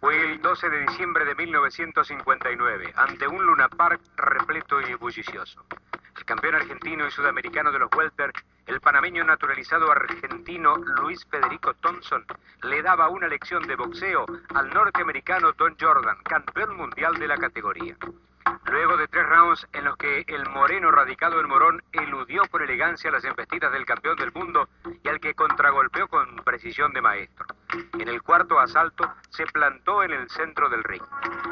Fue el 12 de diciembre de 1959, ante un Luna Park repleto y bullicioso. El campeón argentino y sudamericano de los welter, el panameño naturalizado argentino Luis Federico Thompson, le daba una lección de boxeo al norteamericano Don Jordan, campeón mundial de la categoría. Luego de tres rounds en los que el moreno radicado en Morón eludió con elegancia las embestidas del campeón del mundo y al que contragolpeó con precisión de maestro. En el cuarto asalto se plantó en el centro del ring.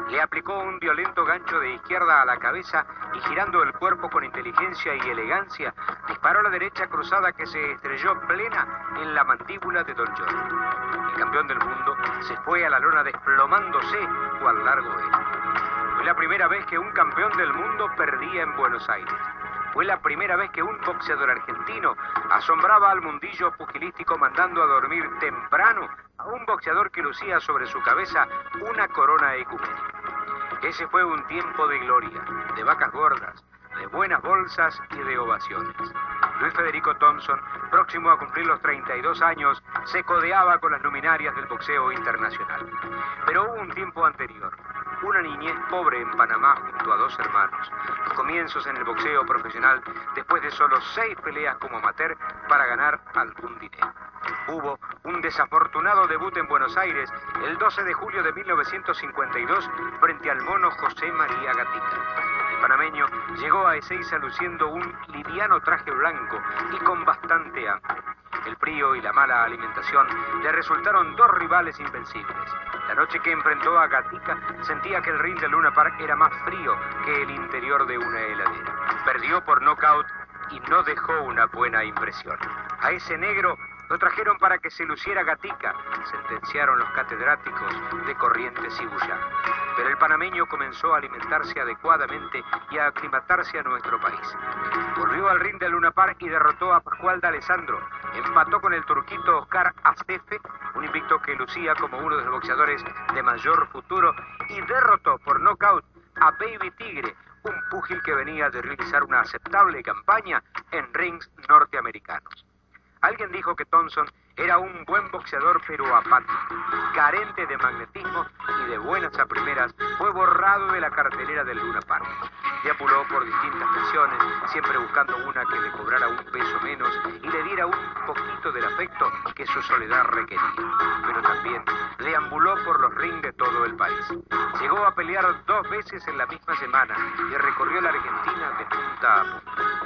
Le aplicó un violento gancho de izquierda a la cabeza y girando el cuerpo con inteligencia y elegancia, disparó la derecha cruzada que se estrelló plena en la mandíbula de Don Jordan. El campeón del mundo se fue a la lona desplomándose cual largo era. Fue la primera vez que un campeón del mundo perdía en Buenos Aires. Fue la primera vez que un boxeador argentino asombraba al mundillo pugilístico mandando a dormir temprano a un boxeador que lucía sobre su cabeza una corona ecuménica. Ese fue un tiempo de gloria, de vacas gordas, de buenas bolsas y de ovaciones. Luis Federico Thompson, próximo a cumplir los 32 años, se codeaba con las luminarias del boxeo internacional. Pero hubo un tiempo anterior, una niñez pobre en Panamá junto a dos hermanos. Los comienzos en el boxeo profesional después de solo seis peleas como amateur para ganar algún dinero. Hubo un desafortunado debut en Buenos Aires el 12 de julio de 1952 frente al mono José María Gatica. El panameño llegó a Ezeiza luciendo un liviano traje blanco y con bastante hambre. El frío y la mala alimentación le resultaron dos rivales invencibles. La noche que enfrentó a Gatica sentía que el ring de Luna Park era más frío que el interior de una heladera. Perdió por nocaut y no dejó una buena impresión. A ese negro lo trajeron para que se luciera gatica, sentenciaron los catedráticos de Corrientes y Bullán. Pero el panameño comenzó a alimentarse adecuadamente y a aclimatarse a nuestro país. Volvió al ring de Luna Park y derrotó a Pascual de Alessandro. Empató con el turquito Oscar Astefe, un invicto que lucía como uno de los boxeadores de mayor futuro, y derrotó por nocaut a Baby Tigre, un púgil que venía de realizar una aceptable campaña en rings norteamericanos. Alguien dijo que Thompson era un buen boxeador pero apático, carente de magnetismo y de buenas a primeras, fue borrado de la cartelera del Luna Park. Deambuló por distintas pensiones, siempre buscando una que le cobrara un peso menos y le diera un poquito del afecto que su soledad requería. Pero también deambuló por los rings de todo el país. Llegó a pelear dos veces en la misma semana y recorrió la Argentina de punta a punta.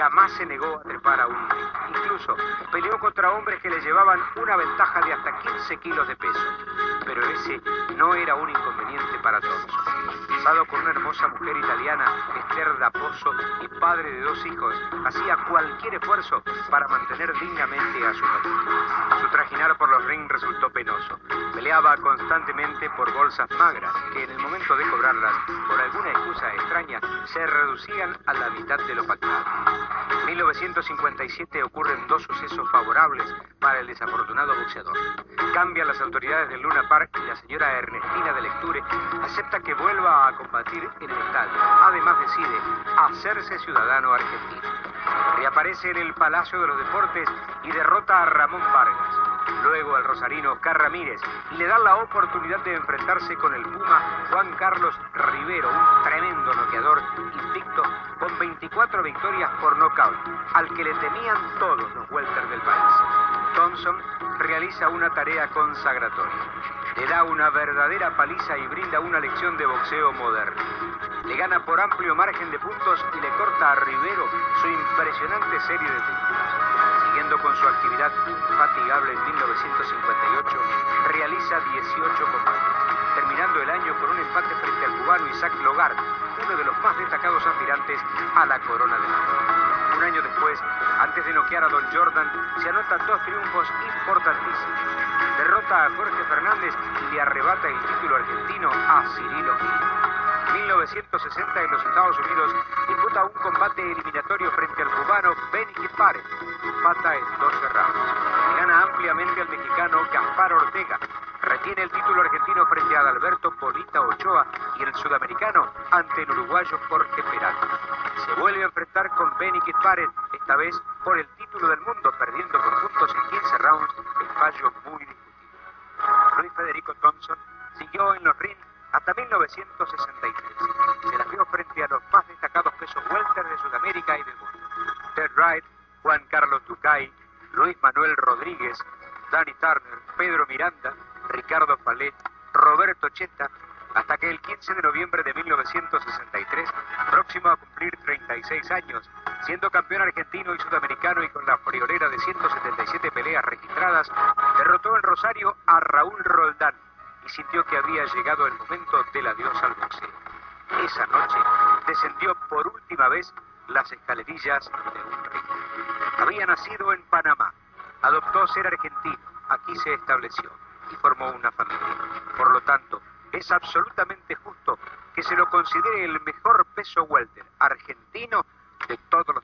Jamás se negó a trepar a un ring. Incluso peleó contra hombres que le llevaban una ventaja de hasta 15 kilos de peso. Pero ese no era un inconveniente para todos. Casado con una hermosa mujer italiana, Esther Daposo, y padre de dos hijos, hacía cualquier esfuerzo para mantener dignamente a su familia. Su trajinar por los rings resultó penoso. Peleaba constantemente por bolsas magras, que en el momento de cobrarlas, por alguna excusa extraña, se reducían a la mitad de lo pactado. En 1957 ocurren dos sucesos favorables para el desafortunado boxeador. Cambian las autoridades del Luna Park y la señora Ernestina de Lecture acepta que vuelva a combatir en el estadio. Además decide hacerse ciudadano argentino. Reaparece en el Palacio de los Deportes y derrota a Ramón Vargas. Luego al rosarino Oscar Ramírez y le dan la oportunidad de enfrentarse con el Puma Juan Carlos Rivero, un tremendo noqueador invicto con 24 victorias por nocaut, al que le temían todos los welters del país. Thompson realiza una tarea consagratoria. Le da una verdadera paliza y brinda una lección de boxeo moderno. Le gana por amplio margen de puntos y le corta a Rivero su impresionante serie de títulos. Siguiendo con su actividad infatigable en 1958, realiza 18 combates, terminando el año con un empate frente al cubano Isaac Logar, uno de los más destacados aspirantes a la corona del mundo. Después, antes de noquear a Don Jordan, se anotan dos triunfos importantísimos. Derrota a Jorge Fernández y le arrebata el título argentino a Cirilo Gil. 1960 en los Estados Unidos disputa un combate eliminatorio frente al cubano Benny Párez. Empata en 12 rounds. Gana ampliamente al mexicano Gaspar Ortega. Retiene el título argentino frente a Adalberto Bonita Ochoa y el sudamericano ante el uruguayo Jorge Peralta. Se vuelve a enfrentar con Benny Párez, esta vez por el título del mundo, perdiendo por puntos en 15 rounds, el fallo muy discutido. Luis Federico Thompson siguió en los ring hasta 1963. Se la vio frente a los más destacados pesos welter de Sudamérica y del mundo. Ted Wright, Juan Carlos Ducay, Luis Manuel Rodríguez, Danny Turner, Pedro Miranda, Ricardo Palet, Roberto Cheta, hasta que el 15 de noviembre de 1963, próximo a cumplir 36 años, siendo campeón argentino y sudamericano y con la friolera de 177 peleas registradas, derrotó en Rosario a Raúl Roldán y sintió que había llegado el momento del adiós al boxeo. Esa noche descendió por última vez las escalerillas de un ring. Había nacido en Panamá, adoptó ser argentino, aquí se estableció y formó una familia. Por lo tanto, es absolutamente justo que se lo considere el mejor peso welter argentino de todos los